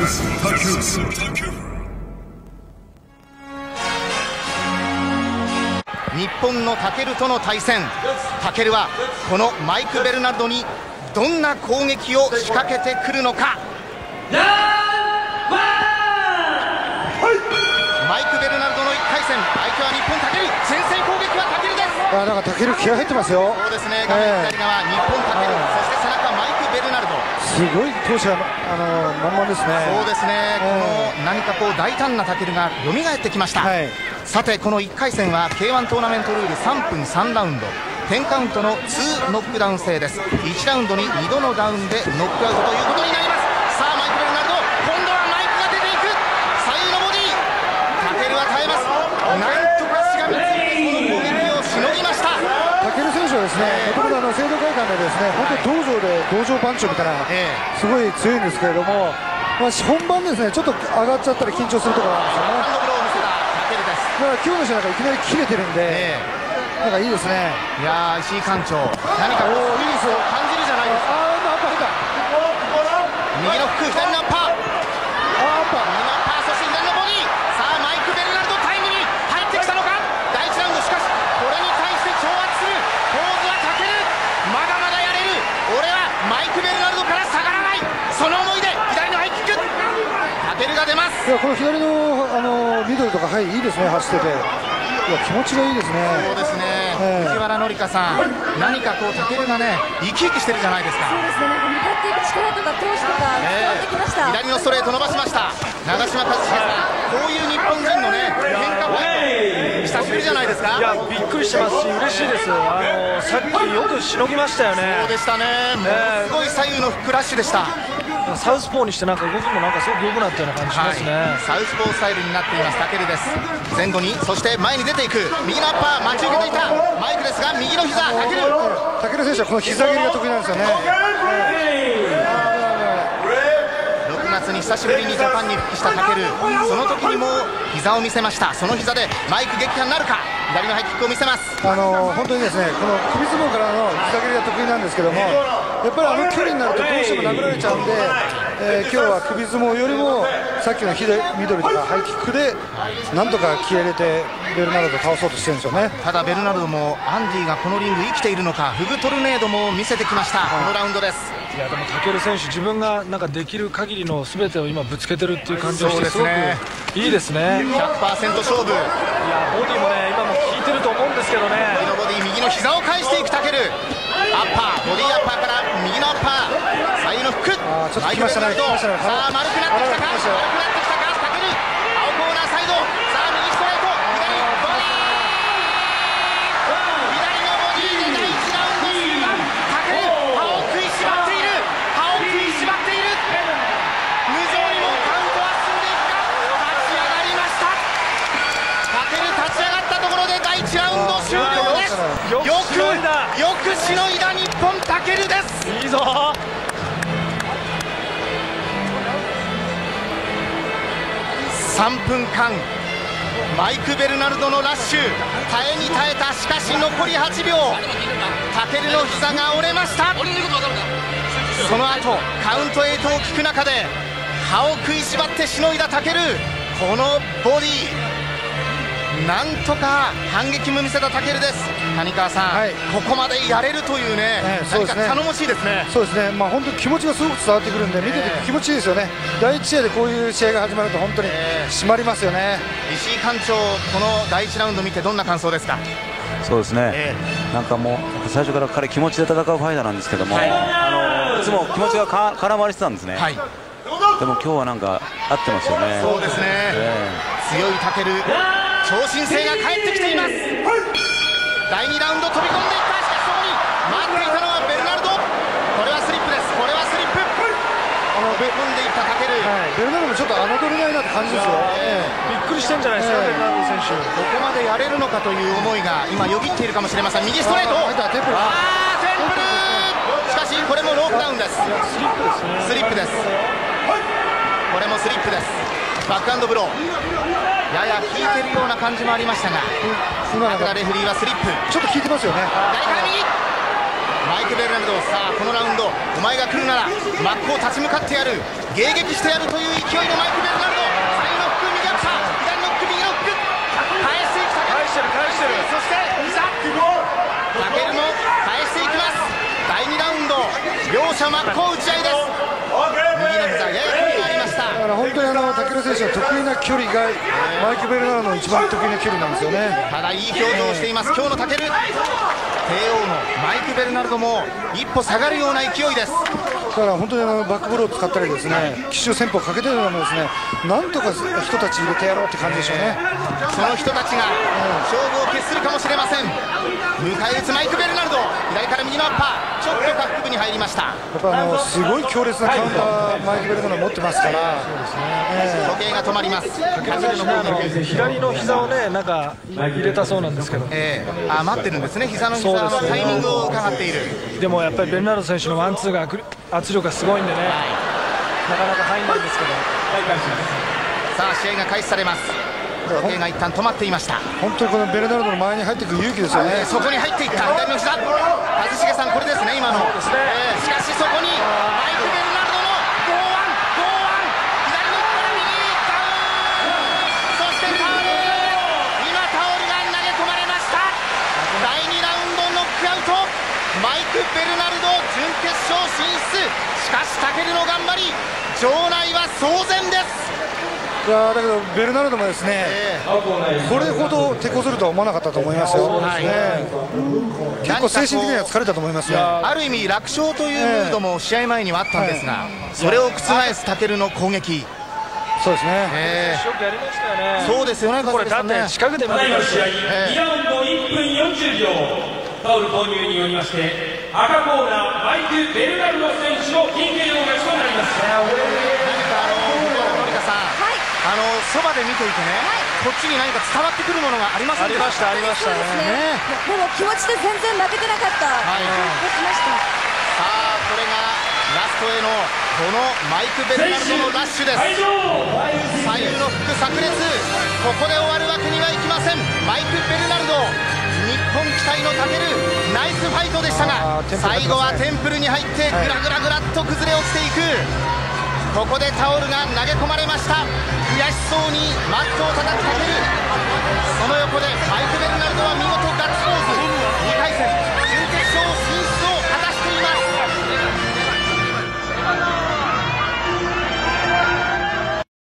日本のタケルとの対戦。タケルはこのマイク・ベルナルドにどんな攻撃を仕掛けてくるのか。マイク・ベルナルドの1回戦。相手は日本タケル。先制攻撃はタケルですあなんかタケル気合入ってますよ。そうですね。画面左側、日本タケル、そして背中マイク・ベルナルド。すごい闘志があの満々ですね。そうですね、この何かこう大胆なタケルが蘇ってきました、さてこの1回戦は K1 トーナメントルール3分3ラウンド。10カウントの2ノックダウン制です。1ラウンドに2度のダウンでノックアウトということになりますさあマイク・ベルナルド今度はマイクが出ていく左右のボディタケルは耐えますなんとかしがみついてこの攻撃をしのぎましたタケル選手はですね、もともとあの制度会館でですね、本当に道場で道場パンチみたいな、すごい強いんですけれども、まあ、本番ですね、ちょっと上がっちゃったら緊張するところなんですよね。だから今日の試合なんかいきなり切れてるんで、なんかいいですね。いや石井館長、何かこういいですよ、感じるじゃないですか。ああ、アッパー右のフック、左パー。あー。パー、そして左のボディ。さあ、マイク・ベルナルドタイムに入ってきたのか。第一ラウンド、しかし、これに対して挑発する。ポーズはかける。まだまだやれる。俺はマイク・ベルナルドから下がらない。その思いで、左のハイキック。タケルが出ます。いや、この左の、あの、ミドルとか、はい、いいですね、走ってて。いや気持ちがいいですね。そうですね。藤原紀香さん、何かこうタケルがね生き生きしてるじゃないですか。そうですね。なんか向かっていく力とか闘志とか伝わってきました。左のストレート伸ばしました。長嶋一茂さん、こういう日本人のね変化ファイト久しぶりじゃないですか。いやびっくりしてますし嬉しいです。あのさっきよくしのぎましたよね。そうでしたね。ものすごい左右のフックラッシュでした。サウスポーにしてなんか動きもなんかすごく良くなったような感じしますね、はい、サウスポースタイルになっています。タケルです前後にそして前に出ていく。右のアッパー待ち受けていたマイクですが右の膝タケル。タケル選手はこの膝蹴りが得意なんですよね。6月に久しぶりにジャパンに復帰したタケル。その時にも膝を見せました。その膝でマイク撃破になるか。左のハイキックを見せます。あの本当にですねこの首相撲からの膝蹴りが得意なんですけどもやっぱりあの距離になるとどうしても殴られちゃうんで、えー、今日は首相撲よりもさっきの左ミドルとかハイキックでなんとか気合入れてベルナルドを倒そうとしてるんですよね。ただベルナルドもアンディがこのリング生きているのかフグトルネードも見せてきました、はい、このラウンドです。いやでもタケル選手自分がなんかできる限りのすべてを今ぶつけてるっていう感じがしてすごくいいですね。100%勝負。いやボディもね今も効いてると思うんですけどね。右のボディ右の膝を返していくタケルアッパーボディアッパーから右のアッパー。左右のフックあちょっと来ましたね。さあ丸くなってきたか？丸くなってきたかタケル青コーナーサイドさあ右ストレート左ボディ左のボディで第1ラウンド終盤タケル歯を食いしばっている歯を食いしばっている無情にもカウントは進んでいくか立ち上がりましたタケル立ち上がったところで第1ラウンド終了ですよくよくしのいだ日本タケルです。いいぞ。3分間マイク・ベルナルドのラッシュ。耐えに耐えたしかし残り8秒。タケルの膝が折れました。その後カウント8を聞く中で歯を食いしばってしのいだタケルこのボディなんとか反撃も見せたタケルです。谷川さん、はい、ここまでやれるというね、えー、そうですね。頼もしいですね。そうですね。まあ本当に気持ちがすごく伝わってくるんで、見てて気持ちいいですよね。第1試合でこういう試合が始まると本当に締まりますよね、えー、石井館長この第1ラウンド見てどんな感想ですか？そうですね、えー、なんかもう最初から彼気持ちで戦うファイターなんですけども、はい、あのいつも気持ちがか絡まれてたんですね、はい、でも今日はなんか合ってますよね。そうですね、強いタケル超新星が帰ってきています。第2ラウンド飛び込んでいった。しかしそこに待っていたのはベルナルド。これはスリップです。これはスリップ。あの飛び込んでいったタケル、はい、ベルナルドもちょっと侮れないなって感じですよ、えー、びっくりしてんじゃないですか、えー、ベルナルド選手。ここまでやれるのかという思いが今よぎっているかもしれません。右ストレート。あーテンプルしかしこれもノーダウンです。スリップですね。スリップです。これもスリップですバックハンドブロー。やや効いてるような感じもありましたが今のレフリーはスリップ。ちょっと効いてますよね。マイク・ベルナルド。さあこのラウンド。お前が来るなら真っ向立ち向かってやる。迎撃してやるという勢いのマイク・ベルナルド。左のフック右アッパー。左のフック右のフック返していく返してる返してる。そして膝タケルも返していきます。第2ラウンド。両者真っ向打ち合いです右の膝やや距離がありましただから本カ選手の得意な距離がマイク・ベルナーの一番得意な距離なんですよね。ただいい表情をしています。今日のタケル帝王のマイク・ベルナルドも一歩下がるような勢いです。から本当にあのバックブローを使ったりですね奇襲戦法をかけてるのもですね。なんとか人たち入れてやろうって感じでしょうね。その人たちが勝負を決するかもしれません。迎え撃つマイク・ベルナルド。左から右のアッパーちょっと下腹部に入りました。やっぱあのすごい強烈なカウンターマイク・ベルナルド持ってますから。時計が止まります。左の膝をねなんか入れたそうなんですけど、えー、あ待ってるんですね。膝の膝のタイミングを伺っている。でもやっぱりベルナルド選手のワンツーが圧力がすごいんでね、はい、なかなか入んないんですけど。さあ試合が開始されます。時計が一旦止まっていました。本当にこのベルナルドの前に入っていく勇気ですよね。そこに入っていった。左の膝一茂さんこれですね今の、ね。えー、しかしそこにマイク・ベルナルドの剛腕剛腕左のから右ダウンそしてタオル今タオルが投げ込まれました第2ラウンドノックアウトマイク・ベルナルド準決勝進出。しかしタケルの頑張り。場内は騒然です。いやだけどベルナルドもですね、えー、これほど手こずるとは思わなかったと思いますよ、はい。ね、結構精神的には疲れたと思いますねある意味楽勝というムードも試合前にはあったんですが、えー、それを覆すタケルの攻撃。そうですね、えー、そうですよねこれだって近くで見てま試合、2ラウンド1分40秒タオル投入によりまして赤コーナーマイク・ベルナルド選手の TKO 勝ちとなります。あのそばで見ていてね、はい、こっちに何か伝わってくるものがありませんで。したありました。ありましたね。でも気持ちで全然負けてなかった、はい、しました。さあこれがラストへのこのマイク・ベルナルドのラッシュです。左右の服炸裂。ここで終わるわけにはいきません。マイク・ベルナルド日本期待のたけるナイスファイトでしたが最後はテンプルに入ってぐらぐらぐらっと崩れ落ちていく。ここでタオルが投げ込まれました。悔しそうにマットを叩きかける。その横でマイク・ベル